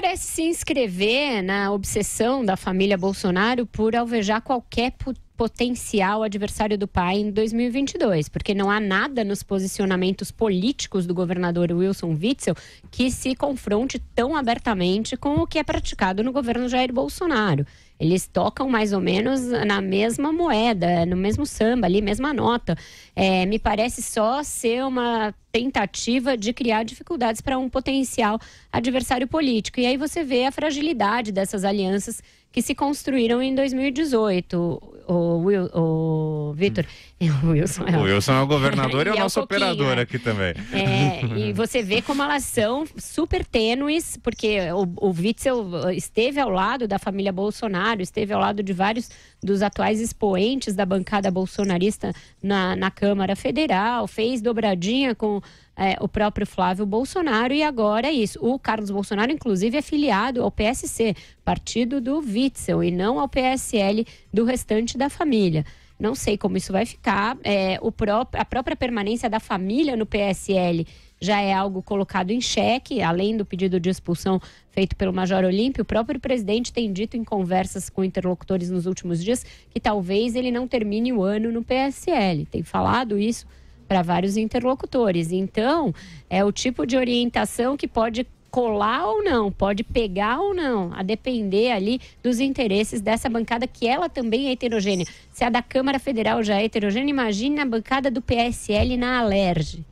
parece se inscrever na obsessão da família Bolsonaro por alvejar qualquer potencial adversário do pai em 2022, porque não há nada nos posicionamentos políticos do governador Wilson Witzel que se confronte tão abertamente com o que é praticado no governo Jair Bolsonaro. Eles tocam mais ou menos na mesma moeda, no mesmo samba ali, mesma nota. É, me parece só ser uma tentativa de criar dificuldades para um potencial adversário político. E aí você vê a fragilidade dessas alianças que se construíram em 2018 o, Will, o Vitor. O Wilson é o, Wilson é o governador e, e é o nosso operador né? aqui também. É, e você vê como elas são super tênues, porque o, o Witzel esteve ao lado da família Bolsonaro, esteve ao lado de vários dos atuais expoentes da bancada bolsonarista na, na Câmara Federal, fez dobradinha com é, o próprio Flávio Bolsonaro e agora é isso. O Carlos Bolsonaro, inclusive, é filiado ao PSC, partido do Witzel, e não ao PSL do restante da família. Não sei como isso vai ficar. É, o pró a própria permanência da família no PSL já é algo colocado em xeque, além do pedido de expulsão feito pelo Major Olímpio. O próprio presidente tem dito em conversas com interlocutores nos últimos dias que talvez ele não termine o ano no PSL. Tem falado isso para vários interlocutores. Então, é o tipo de orientação que pode colar ou não, pode pegar ou não, a depender ali dos interesses dessa bancada que ela também é heterogênea. Se a da Câmara Federal já é heterogênea, imagine a bancada do PSL na Alerj.